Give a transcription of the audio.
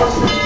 네.